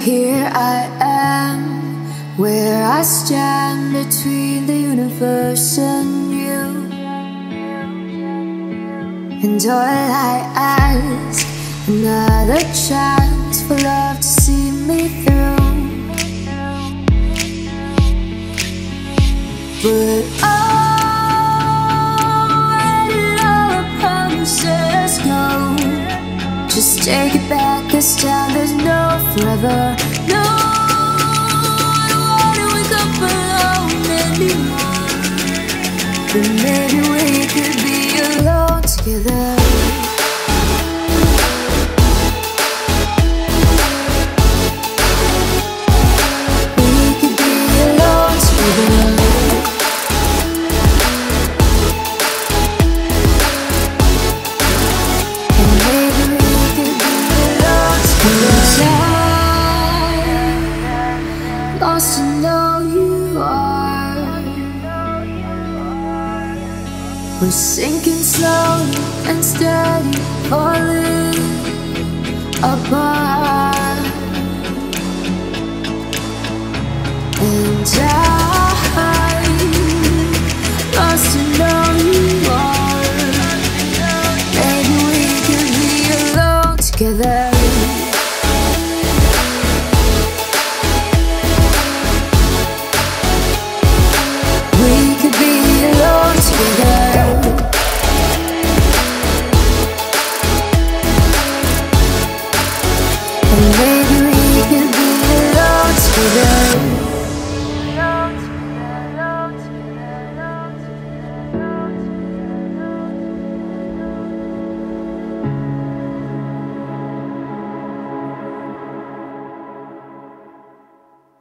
Here I am, where I stand between the universe and you. And all I ask, another chance for love to see me through. But oh, Just take it back this time, there's no forever. No, I don't wanna wake up alone anymore. But maybe we could be alone together. Lost to know you are. We're sinking slowly and steady, falling apart. And I lost to know you are. Maybe we could be alone together.